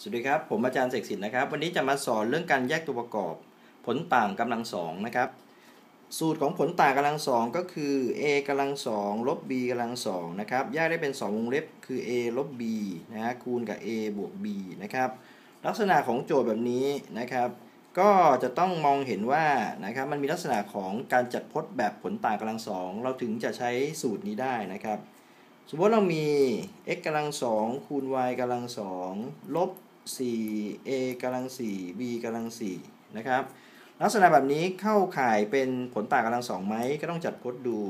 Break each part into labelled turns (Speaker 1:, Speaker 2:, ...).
Speaker 1: สวัสดีครับ ผมอาจารย์เสกสินนะครับ วันนี้จะมาสอนเรื่องการแยกตัวประกอบ ผลต่างกำลังสองนะครับ สูตรของผลต่างกำลังสองก็คือ a กำลังสองลบ b กำลังสองนะครับแยกได้เป็น 2 วงเล็บคือ a ลบ b นะฮะคูณกับ a บวก b นะครับ ลักษณะของโจทย์แบบนี้นะครับ ก็จะต้องมองเห็นว่านะครับมันมีลักษณะของการจัดพจน์แบบผลต่างกำลังสองเราถึงจะใช้สูตรนี้ได้นะครับ สมมติเรามี x กำลังสองคูณ y กำลังสองลบ 4 a กำลัง 4 b กำลัง 4 นะครับ ลักษณะแบบนี้เข้าข่ายเป็นผลต่างกำลังสองไหมก็ต้องจัดพจน์ดู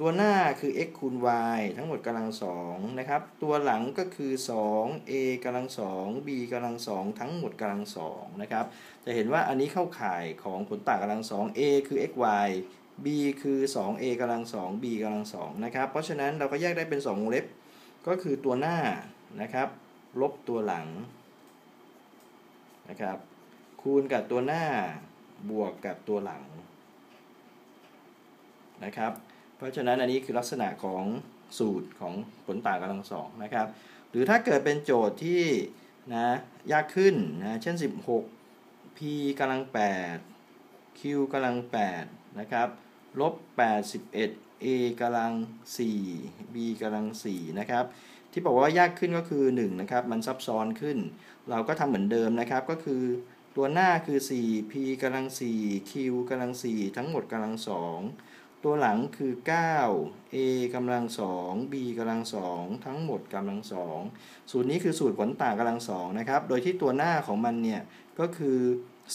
Speaker 1: ตัวหน้าคือ x คูณ y ทั้งหมดกำลังสองนะครับ ตัวหลังก็คือ 2 a กำลังสอง b กำลังสองทั้งหมดกำลังสองนะครับ จะเห็นว่าอันนี้เข้าข่ายของผลต่างกำลังสอง a คือ x y b คือ 2a กำลังสอง b กำลังสองนะครับ เพราะฉะนั้นเราก็แยกได้เป็น2วงเล็บ ก็คือตัวหน้านะครับ ลบตัวหลัง นะครับ คูณกับตัวหน้าบวกกับตัวหลังนะครับ เพราะฉะนั้นอันนี้คือลักษณะของสูตรของผลต่างกำลังสองนะครับ หรือถ้าเกิดเป็นโจทย์ที่นะยากขึ้นนะเช่น 16 p กำลัง 8 q กำลัง 8 นะครับลบ81 a กำลัง 4 b กำลัง 4 นะครับ ที่บอกว่ายากขึ้นก็คือ1นะครับมันซับซ้อนขึ้น เราก็ทำเหมือนเดิมนะครับก็คือตัวหน้าคือ 4 p กำลัง 4 q กำลัง 4 ทั้งหมดกำลัง 2 ตัวหลังคือ 9 a กำลัง 2 b กำลัง 2 ทั้งหมดกำลัง 2 สูตรนี้คือสูตรผลต่างกำลัง2นะครับ โดยที่ตัวหน้าของมันเนี่ยก็คือ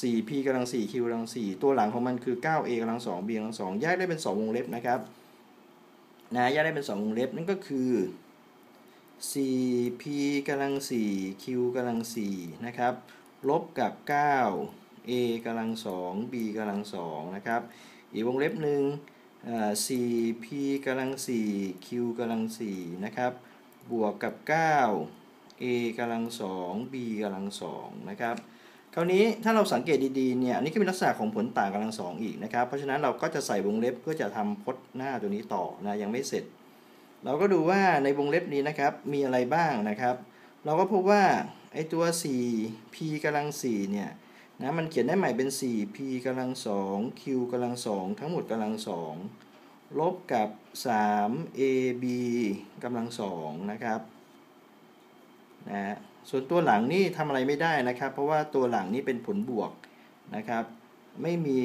Speaker 1: 4p กำลัง 4q กำลัง 4 ตัวหลังของมันคือ 9a กำลัง 2b กำลัง 2 แยกได้เป็น 2 วงเล็บนะครับ นะ แยกได้เป็น 2 วงเล็บนั่นก็คือ 4p กำลัง 4q กำลัง4นะครับ ลบกับ 9 a กำลัง2 b กำลัง2นะครับ อีกวงเล็บหนึ่ง 4p กำลัง 4q กำลัง4นะครับ บวกกับ 9 a กำลัง2 b กำลัง2นะครับ คราวนี้ถ้าเราสังเกตดีๆเนี่ย อันนี้ก็เป็นลักษณะของผลต่างกำลังสองอีกนะครับ เพราะฉะนั้นเราก็จะใส่วงเล็บเพื่อจะทำพจน์หน้าตัวนี้ต่อนะ ยังไม่เสร็จ เราก็ดูว่าในวงเล็บนี้นะครับ มีอะไรบ้างนะครับ เราก็พบว่าไอตัว 4p กำลัง 4 เนี่ยนะมันเขียนได้ใหม่เป็น 4p กำลัง 2q กำลัง 2 ทั้งหมดกำลัง 2 ลบกับ 3ab กำลัง 2 นะครับนะส่วนตัวหลังนี่ทำอะไรไม่ได้นะครับ เพราะว่าตัวหลังนี่เป็นผลบวกนะครับ ไม่มี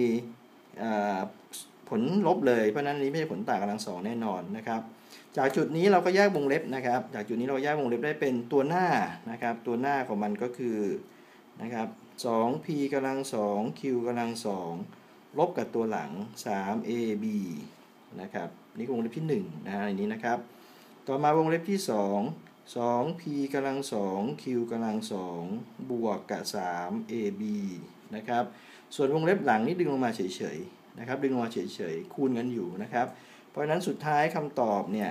Speaker 1: ผลลบเลย เพราะนั้นนี้ไม่ใช่ผลต่างกำลังสองแน่นอนนะครับ จากจุดนี้เราก็แยกวงเล็บนะครับ จากจุดนี้เราแยกวงเล็บได้เป็นตัวหน้านะครับ ตัวหน้าของมันก็คือนะครับ 2p กำลัง 2q กำลัง 2 ลบกับตัวหลัง 3ab นะครับ นี่วงเล็บที่1นะอันนี้นะครับ ต่อมาวงเล็บที่ 2 2p กำลัง 2q กำลัง 2 บวกกับ 3ab นะครับ ส่วนวงเล็บหลังนี่ดึงลงมาเฉยๆนะครับ ดึงลงมาเฉยๆคูณกันอยู่นะครับ เพราะฉะนั้นสุดท้ายคำตอบเนี่ย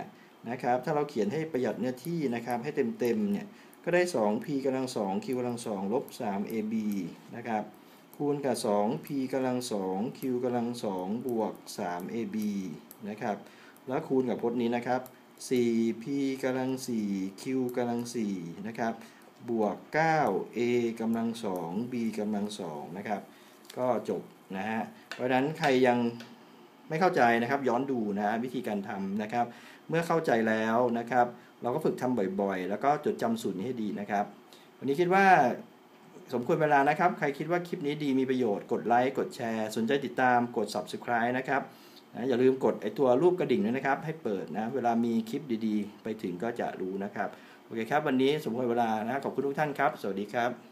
Speaker 1: นะครับถ้าเราเขียนให้ประหยัดเนื้อที่นะครับให้เต็มๆเนี่ยก็ได้ 2p กำลัง 2q กำลัง2ลบ 3ab นะครับคูณกับ 2p กำลัง 2q กำลัง2บวก 3ab นะครับแล้วคูณกับพจน์นี้นะครับ 4p กำลัง 4q กำลัง4นะครับบวก 9a กำลัง 2b กำลัง2นะครับก็จบนะฮะเพราะฉะนั้นใครยัง ไม่เข้าใจนะครับย้อนดูนะวิธีการทำนะครับ เมื่อเข้าใจแล้วนะครับ เราก็ฝึกทำบ่อยๆ แล้วก็จดจำสูตรนี้ให้ดีนะครับ วันนี้คิดว่าสมควรเวลานะครับ ใครคิดว่าคลิปนี้ดีมีประโยชน์กดไลค์กดแชร์ สนใจติดตามกด subscribe นะครับนะอย่าลืมกดไอตัวรูปกระดิ่งด้วยนะครับ ให้เปิดนะ เวลามีคลิปดีๆ ไปถึงก็จะรู้นะครับ โอเคครับ วันนี้สมควรเวลานะขอบคุณทุกท่านครับ สวัสดีครับ